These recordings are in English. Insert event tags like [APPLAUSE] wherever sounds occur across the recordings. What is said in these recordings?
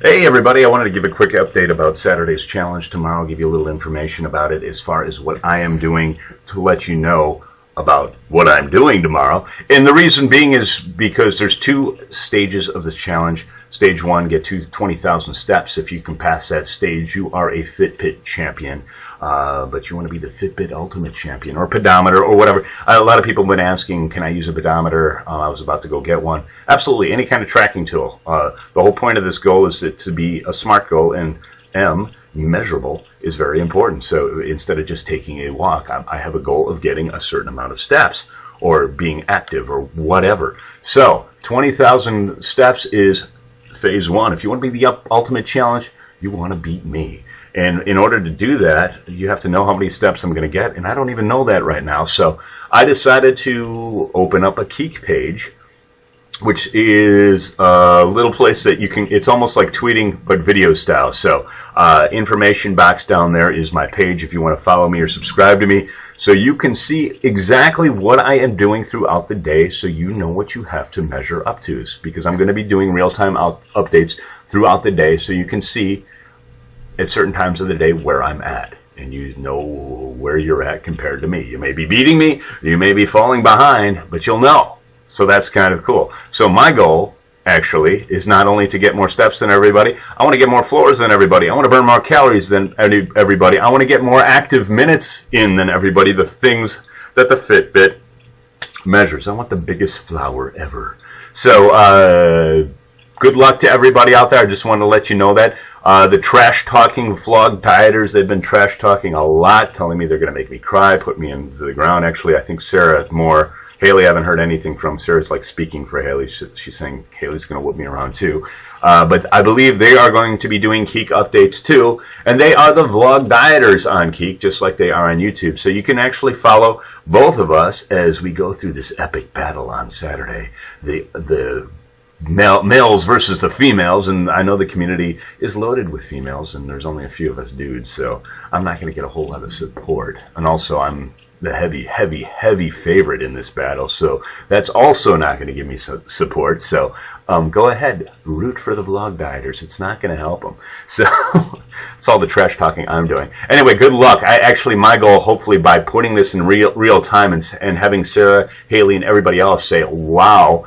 Hey everybody, I wanted to give a quick update about Saturday's challenge tomorrow, I'll give you a little information about it as far as what I am doing to let you know about what I'm doing tomorrow. And the reason being is because there's two stages of this challenge. Stage one, get to 20,000 steps. If you can pass that stage, you are a Fitbit champion. Uh, but you want to be the Fitbit Ultimate Champion or pedometer or whatever. A lot of people have been asking, can I use a pedometer? Uh, I was about to go get one. Absolutely, any kind of tracking tool. Uh, the whole point of this goal is to be a SMART goal and M measurable is very important. So instead of just taking a walk, I have a goal of getting a certain amount of steps or being active or whatever. So 20,000 steps is phase one. If you want to be the ultimate challenge, you want to beat me. And in order to do that, you have to know how many steps I'm going to get. And I don't even know that right now. So I decided to open up a Keek page which is a little place that you can, it's almost like tweeting, but video style. So, uh, information box down there is my page if you want to follow me or subscribe to me. So you can see exactly what I am doing throughout the day so you know what you have to measure up to. Because I'm going to be doing real time updates throughout the day so you can see at certain times of the day where I'm at and you know where you're at compared to me. You may be beating me, you may be falling behind, but you'll know. So that's kind of cool. So my goal actually is not only to get more steps than everybody, I want to get more floors than everybody. I want to burn more calories than everybody. I want to get more active minutes in than everybody. The things that the Fitbit measures. I want the biggest flower ever. So uh, good luck to everybody out there. I just want to let you know that. Uh, the trash talking vlog dieters, they've been trash talking a lot, telling me they're going to make me cry, put me into the ground. Actually, I think Sarah more Haley, I haven't heard anything from. Sarah's like speaking for Haley. she's saying Haley's going to whip me around too. Uh, but I believe they are going to be doing Keek updates too. And they are the vlog dieters on Keek, just like they are on YouTube. So you can actually follow both of us as we go through this epic battle on Saturday. The, the male, males versus the females, and I know the community is loaded with females, and there's only a few of us dudes, so I'm not going to get a whole lot of support. And also, I'm the heavy, heavy, heavy favorite in this battle. So that's also not going to give me support. So um, go ahead, root for the vlog dieters. It's not going to help them. [LAUGHS] So it's all the trash talking I'm doing. Anyway, good luck. I actually my goal, hopefully, by putting this in real real time and and having Sarah, Haley, and everybody else say, "Wow,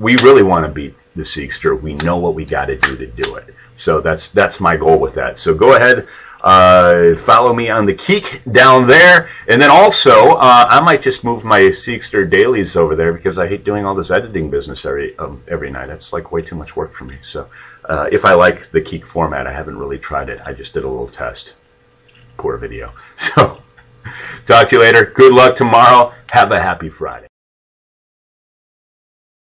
we really want to beat the Siegster. We know what we got to do to do it." So that's that's my goal with that. So go ahead. Uh, follow me on the Keek down there. And then also, uh, I might just move my Siegster dailies over there because I hate doing all this editing business every, um, every night. It's like way too much work for me. So uh, if I like the Keek format, I haven't really tried it. I just did a little test. Poor video. [LAUGHS] So talk to you later. Good luck tomorrow. Have a happy Friday.